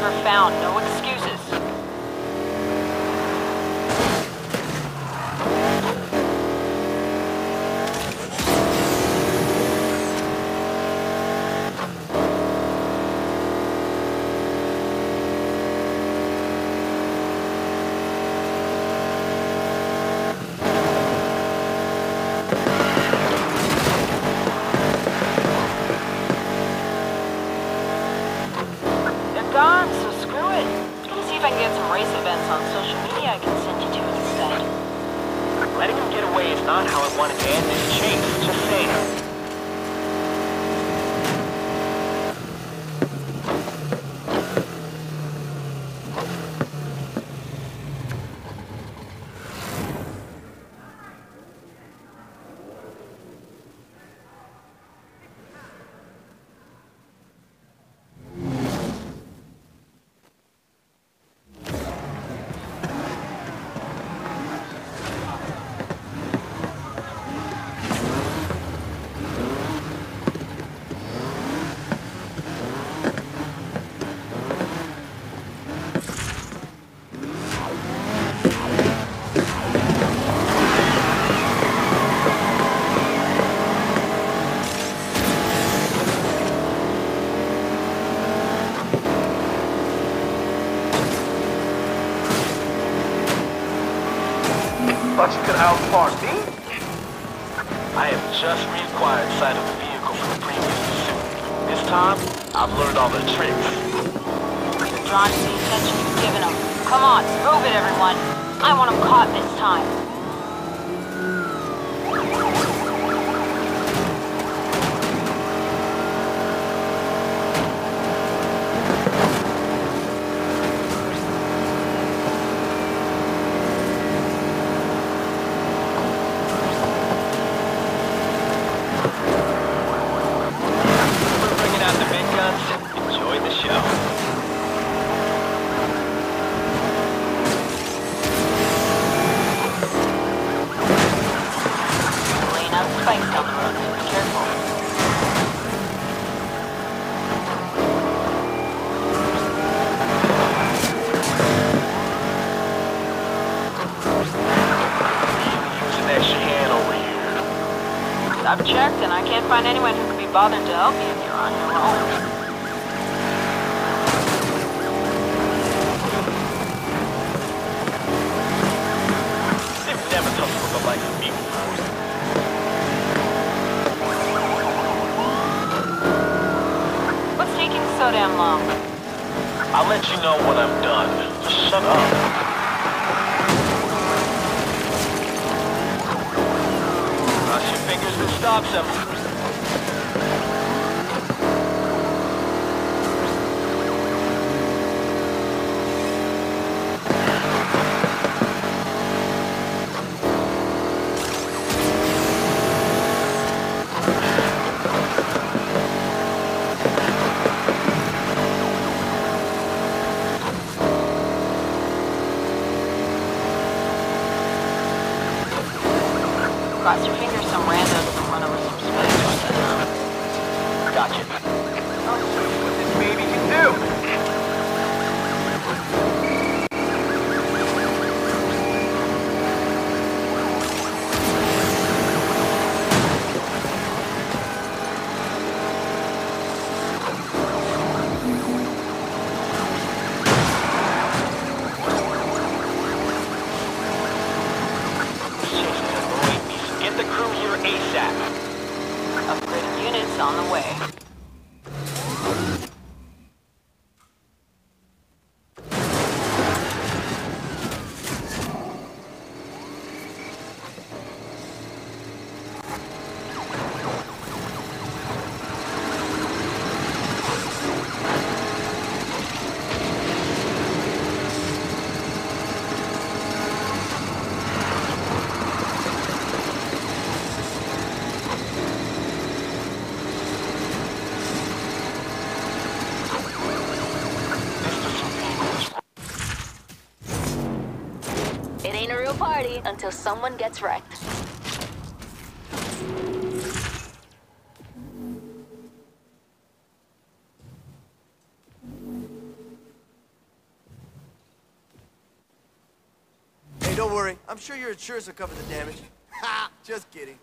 Never found. No Thought you could me? I have just reacquired sight of the vehicle from the previous pursuit. This time, I've learned all the tricks. Drawn to the attention you've given them. Come on, move it, everyone. I want them caught this time. bothered to help you. document. Party until someone gets wrecked. Hey, don't worry. I'm sure your insurance will cover the damage. Ha! Just kidding.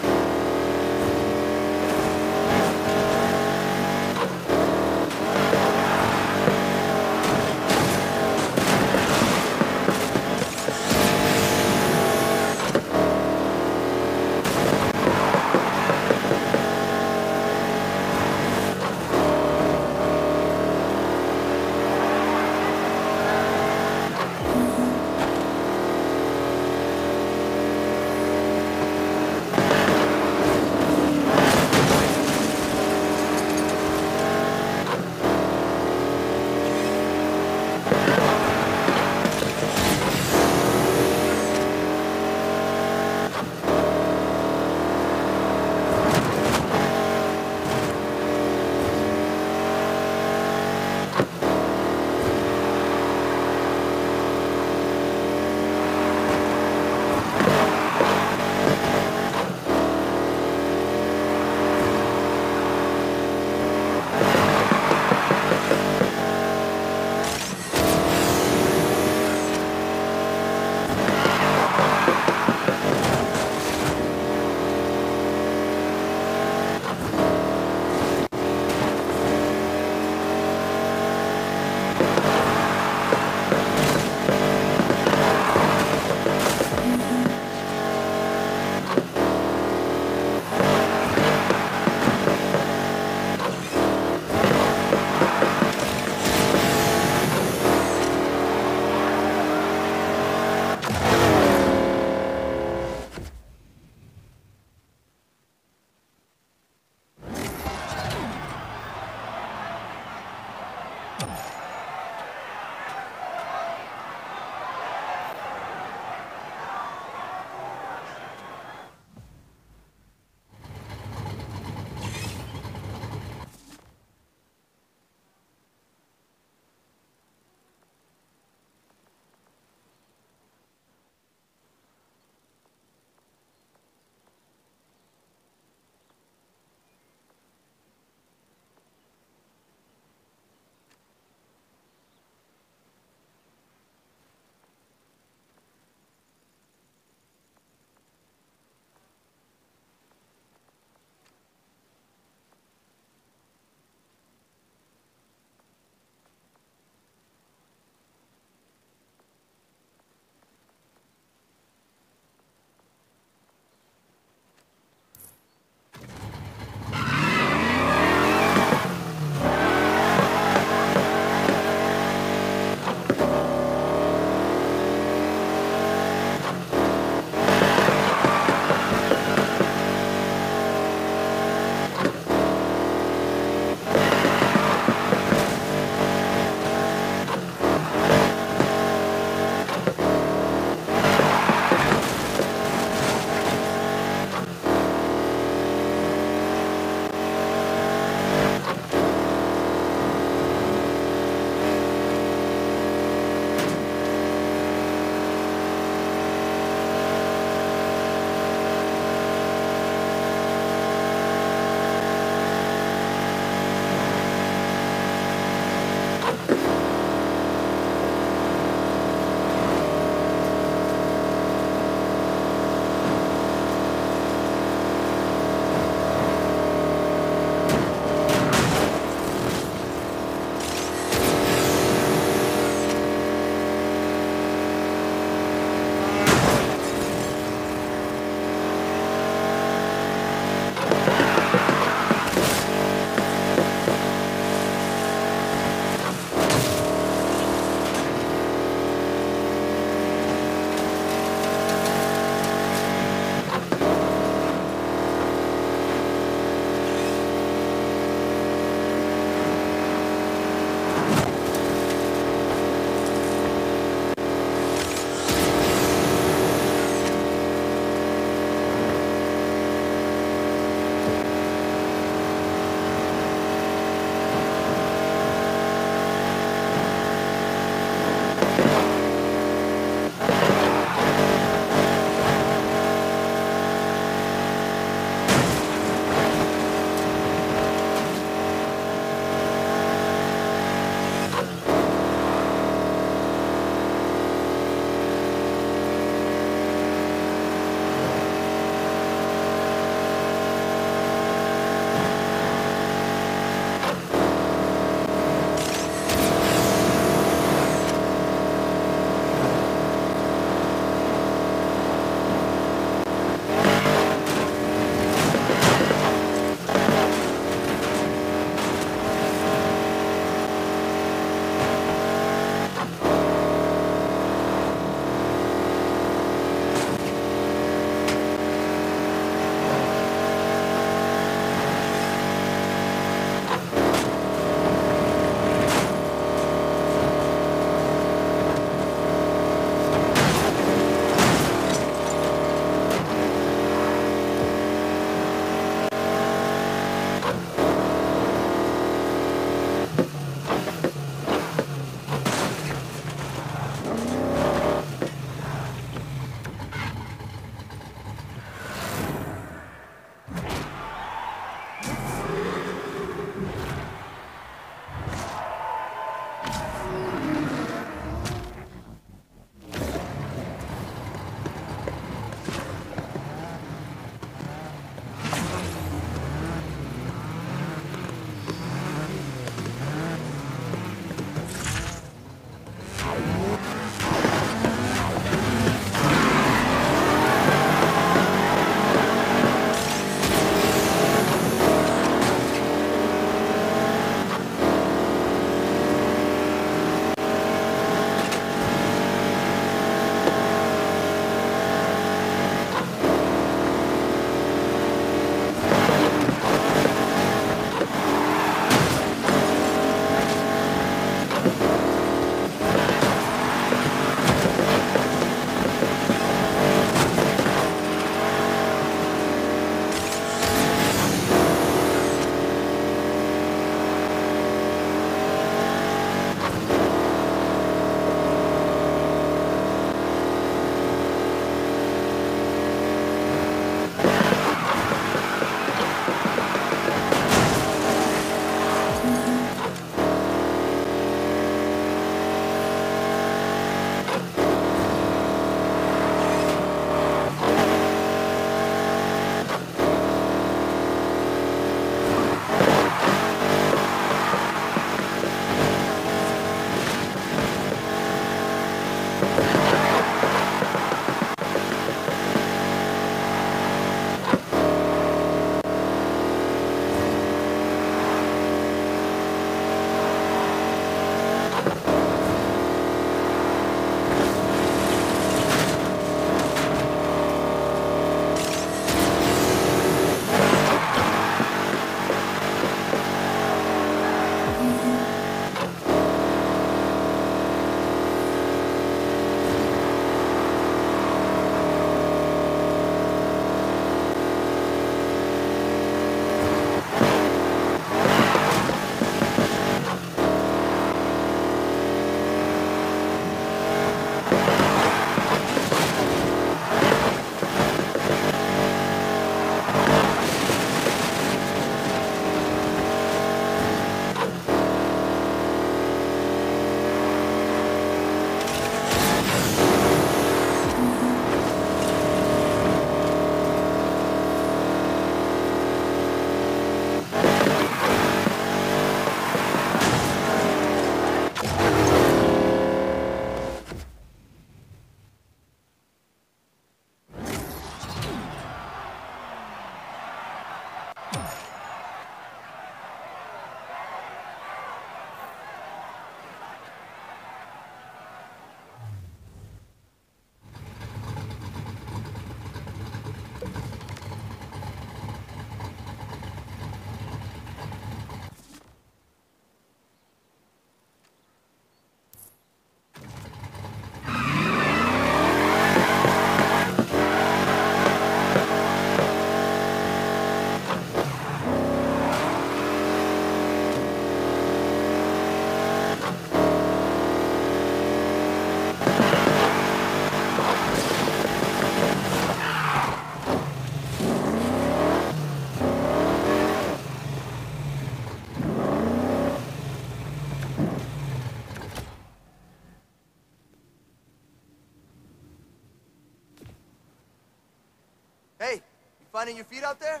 Finding your feet out there?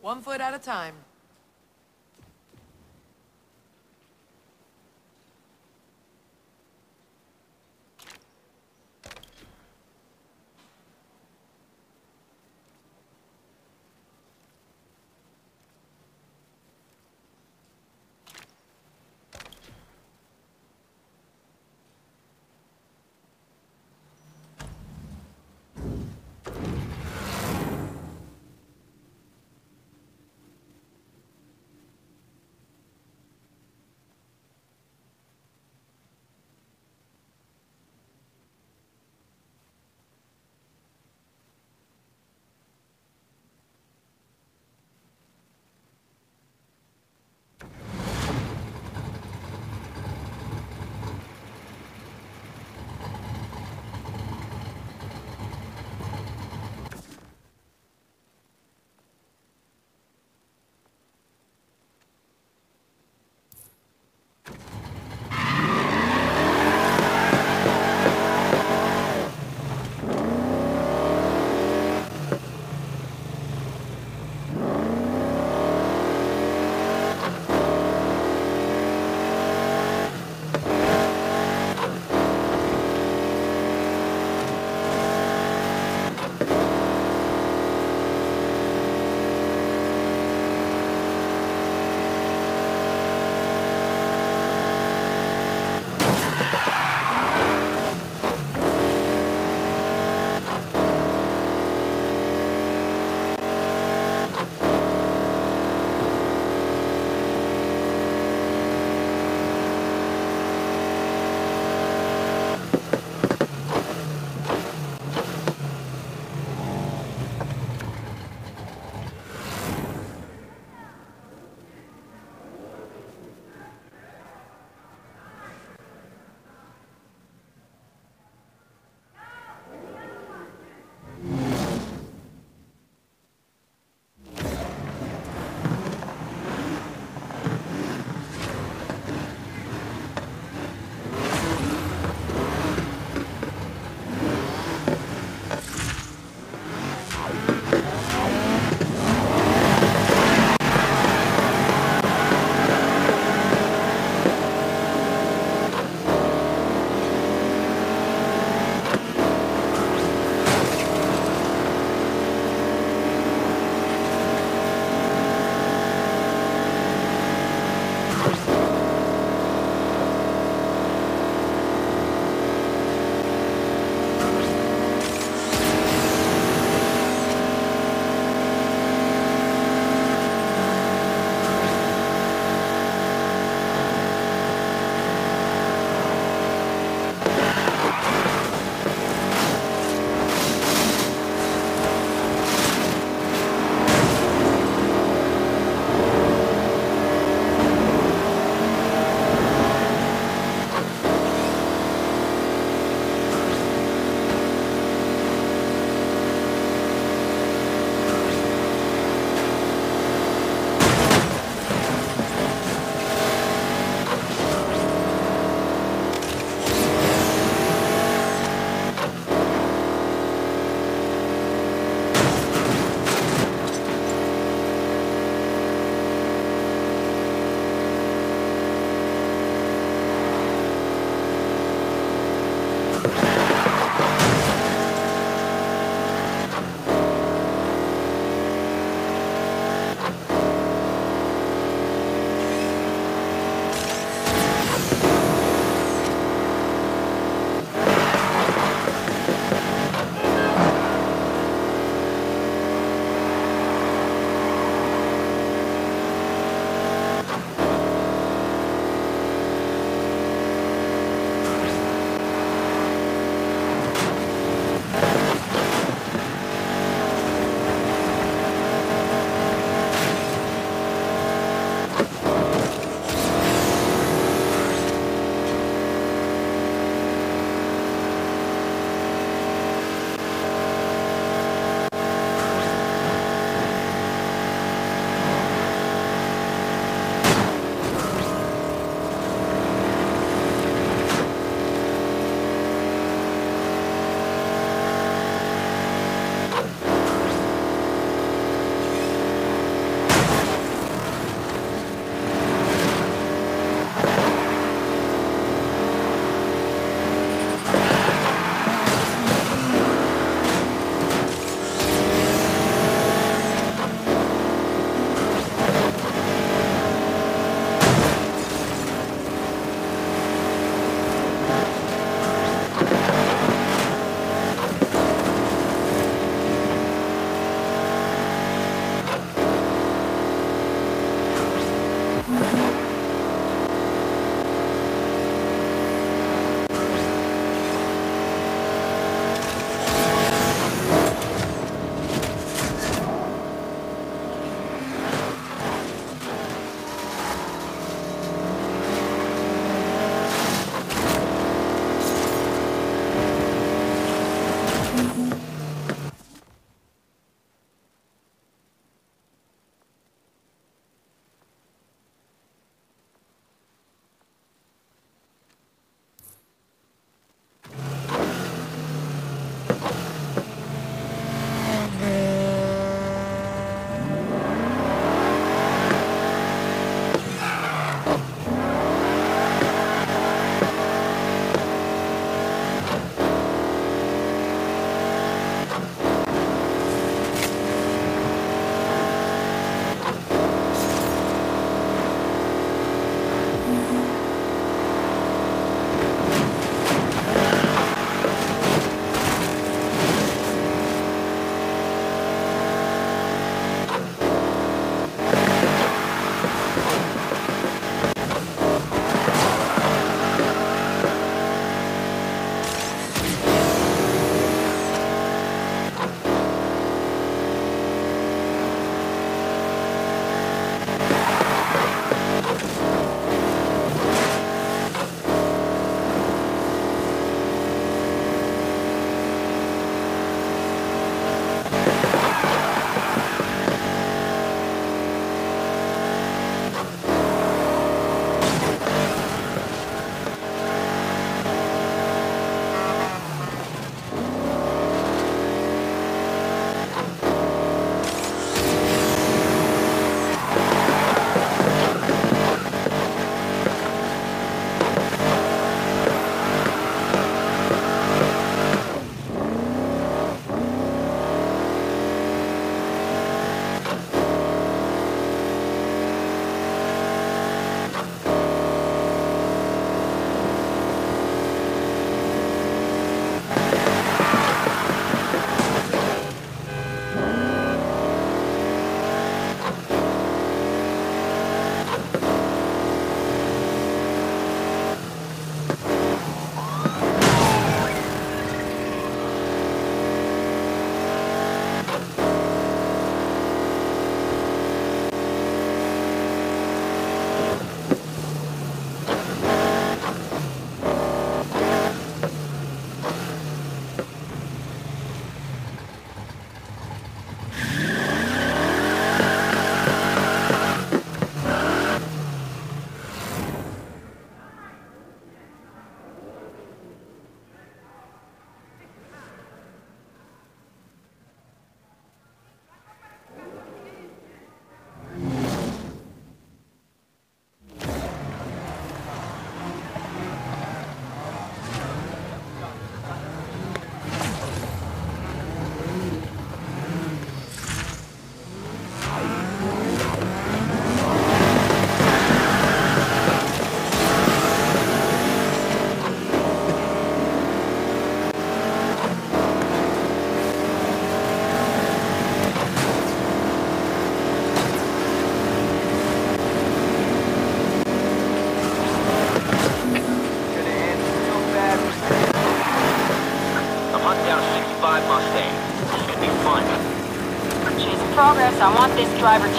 One foot at a time.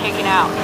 Taken out.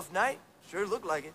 Rough night? Sure looked like it.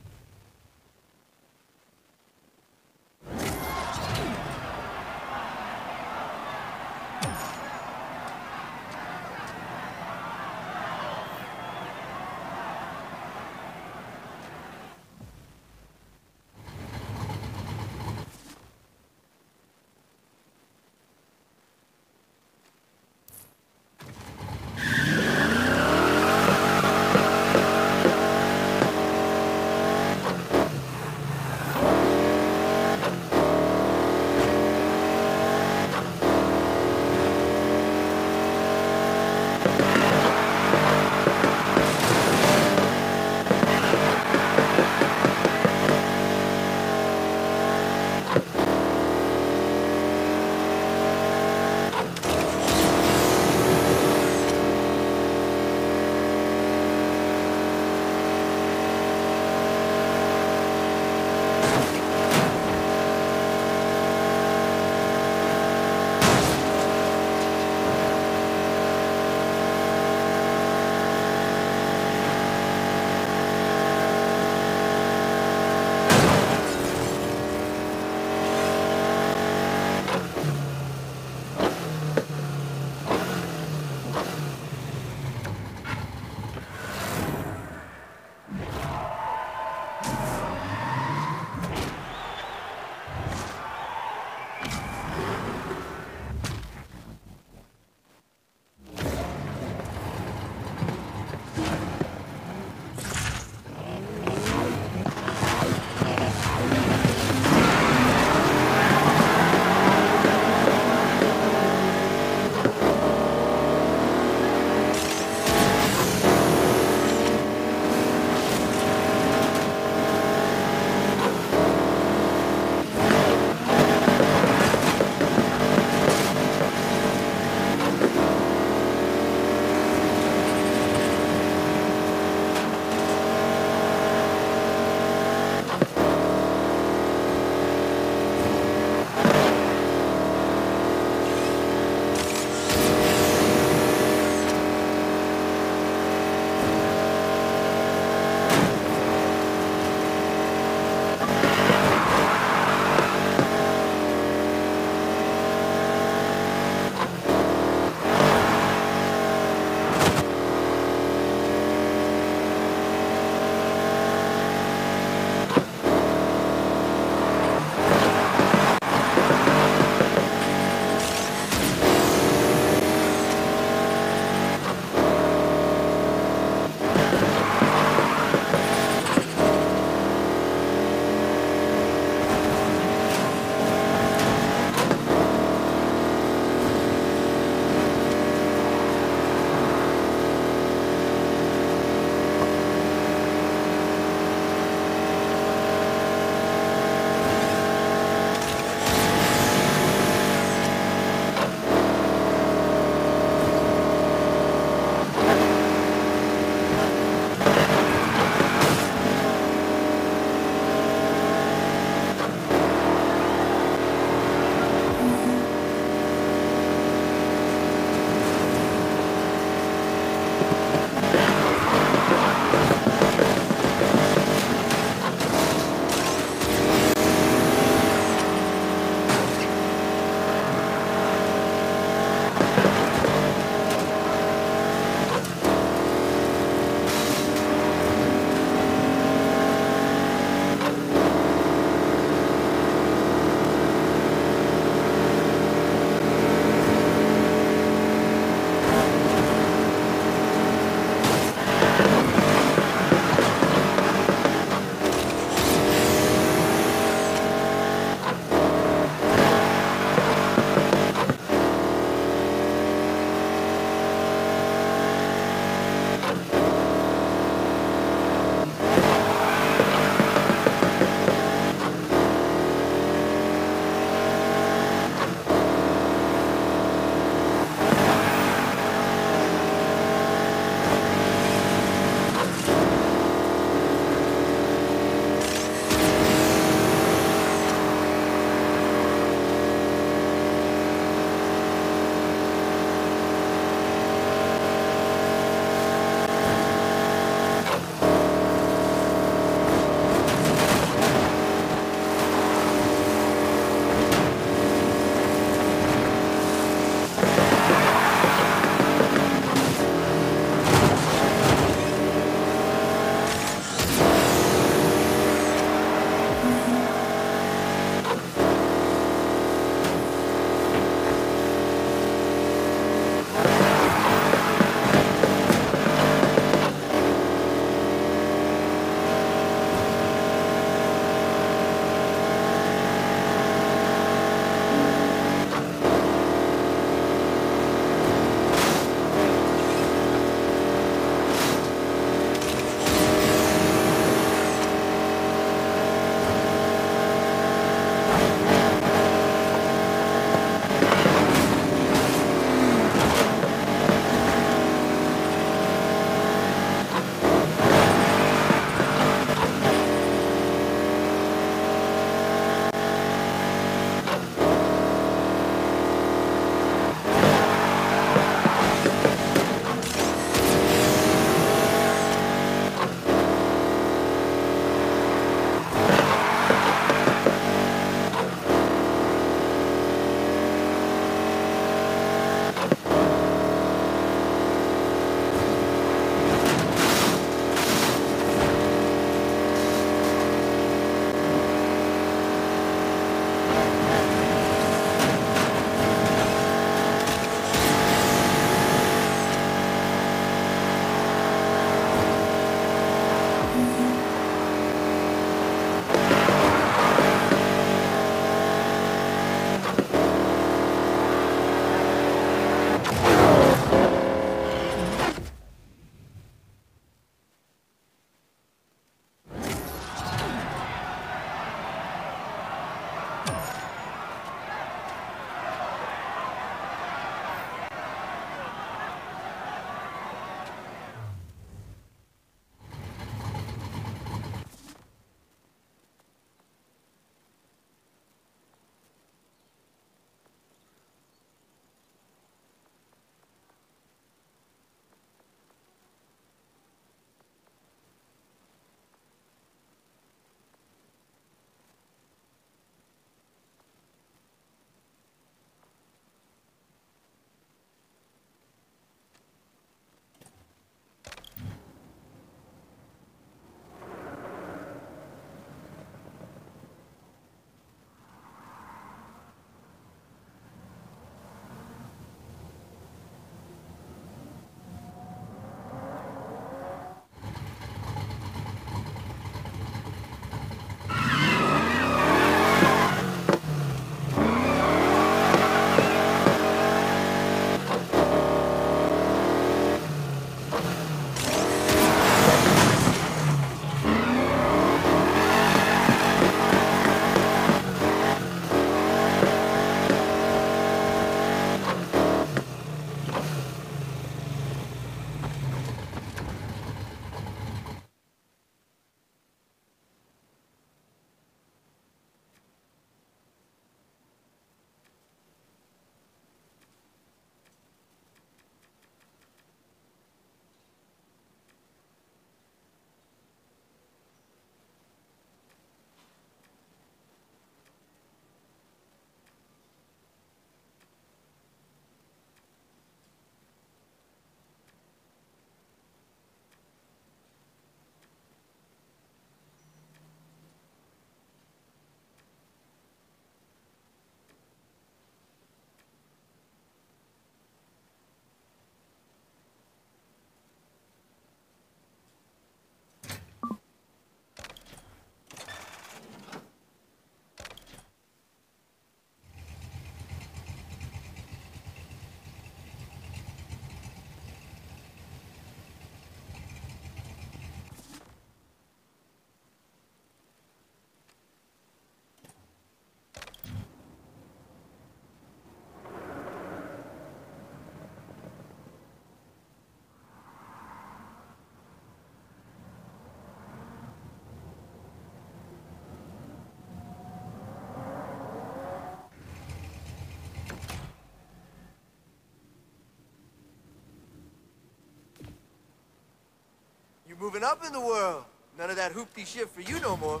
Moving up in the world. None of that hoopty shit for you no more.